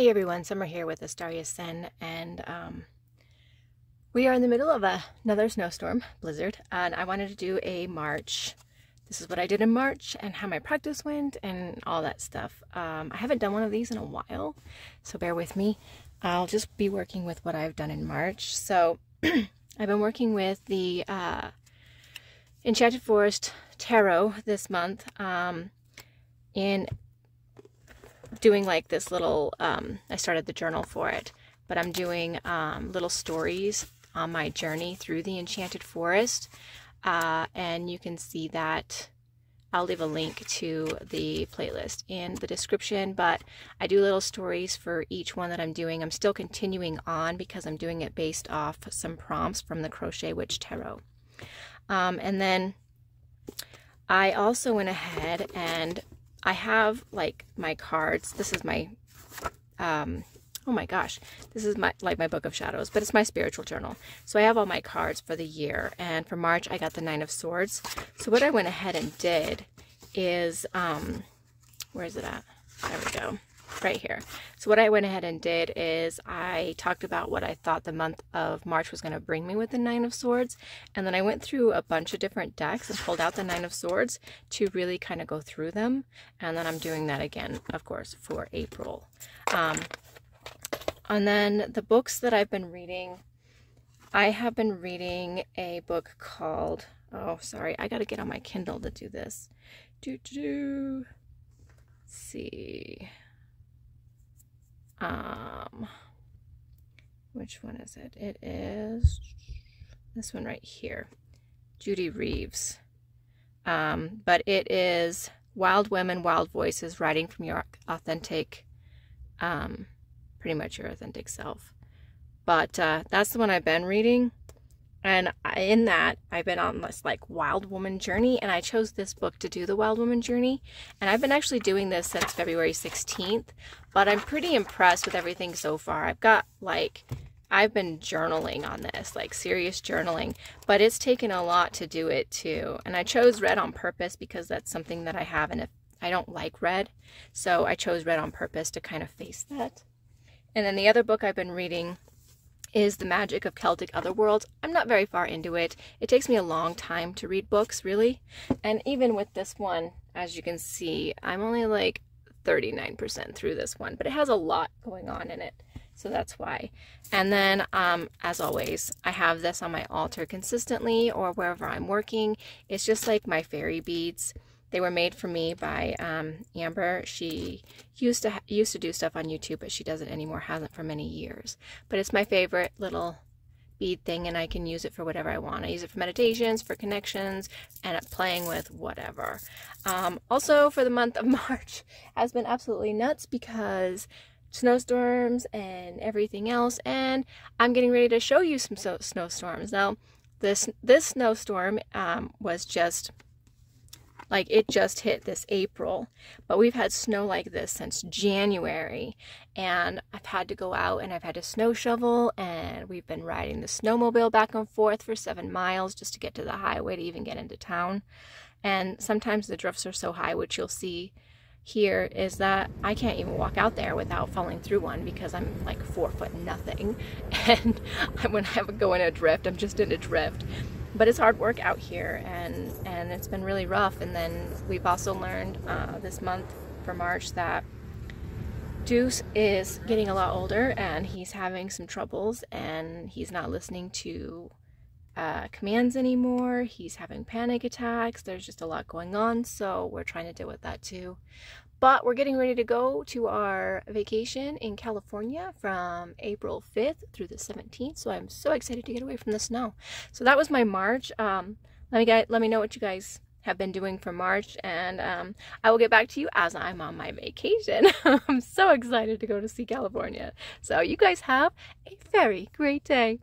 Hey everyone, Summer here with Astaria Sen, and um, we are in the middle of a, another snowstorm, blizzard, and I wanted to do a March. This is what I did in March and how my practice went and all that stuff. Um, I haven't done one of these in a while, so bear with me. I'll just be working with what I've done in March. So I've been working with the uh, Enchanted Forest Tarot this month um, in doing like this little, um, I started the journal for it, but I'm doing um, little stories on my journey through the Enchanted Forest. Uh, and you can see that I'll leave a link to the playlist in the description, but I do little stories for each one that I'm doing. I'm still continuing on because I'm doing it based off some prompts from the Crochet Witch Tarot. Um, and then I also went ahead and I have like my cards. This is my, um, oh my gosh, this is my like my book of shadows, but it's my spiritual journal. So I have all my cards for the year. And for March, I got the Nine of Swords. So what I went ahead and did is, um, where is it at? There we go right here. So what I went ahead and did is I talked about what I thought the month of March was going to bring me with the Nine of Swords. And then I went through a bunch of different decks and pulled out the Nine of Swords to really kind of go through them. And then I'm doing that again, of course, for April. Um, and then the books that I've been reading, I have been reading a book called, oh, sorry, I got to get on my Kindle to do this. Do, do, do. Let's see. Um, which one is it? It is this one right here, Judy Reeves. Um, but it is Wild Women, Wild Voices, writing from your authentic, um, pretty much your authentic self. But uh, that's the one I've been reading. And in that, I've been on this like wild woman journey, and I chose this book to do the wild woman journey. And I've been actually doing this since February 16th, but I'm pretty impressed with everything so far. I've got like, I've been journaling on this, like serious journaling, but it's taken a lot to do it too. And I chose red on purpose because that's something that I have, and if I don't like red, so I chose red on purpose to kind of face that. And then the other book I've been reading is The Magic of Celtic Otherworlds. I'm not very far into it. It takes me a long time to read books, really. And even with this one, as you can see, I'm only like 39% through this one, but it has a lot going on in it. So that's why. And then, um, as always, I have this on my altar consistently or wherever I'm working. It's just like my fairy beads. They were made for me by um, Amber. She used to used to do stuff on YouTube, but she doesn't anymore. Hasn't for many years. But it's my favorite little bead thing, and I can use it for whatever I want. I use it for meditations, for connections, and playing with whatever. Um, also, for the month of March, has been absolutely nuts because snowstorms and everything else, and I'm getting ready to show you some so snowstorms. Now, this this snowstorm um, was just like it just hit this April, but we've had snow like this since January. And I've had to go out and I've had to snow shovel and we've been riding the snowmobile back and forth for seven miles just to get to the highway to even get into town. And sometimes the drifts are so high, which you'll see here is that I can't even walk out there without falling through one because I'm like four foot nothing. And when I go in a drift, I'm just in a drift but it's hard work out here and and it's been really rough. And then we've also learned uh, this month for March that Deuce is getting a lot older and he's having some troubles and he's not listening to uh, commands anymore. He's having panic attacks. There's just a lot going on, so we're trying to deal with that too. But we're getting ready to go to our vacation in California from April 5th through the 17th. So I'm so excited to get away from the snow. So that was my March. Um, let me get, let me know what you guys have been doing for March and um, I will get back to you as I'm on my vacation. I'm so excited to go to see California. So you guys have a very great day.